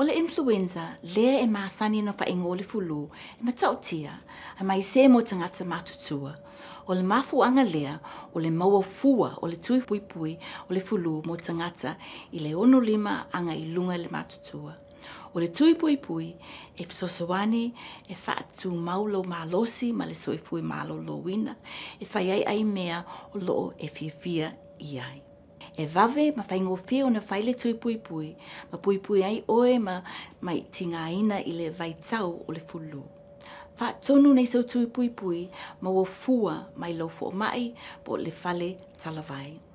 O le influenza, le e maa sani na fa ingoli fulu, e ma tau tia, e ma ise mo tangata matutua. O le mafu anga le o le maua fua, o le tui pui pui, o le fulu mo tangata, i le ono lima anga i lunga le matutua. O le tui pui pui, e psosawani, e faa tu maulo maa losi, ma le soifui malo lo wina, e faiai ai mea, o lo e fia fia iai e vave ma fai ngofi o na fai tui pui pui, ma pui pui ai oe ma mai tinga ina i le vai tau o le fulu. Fa tonu nei sau tui pui pui ma wafua mai lofo o mai po le fale talavai.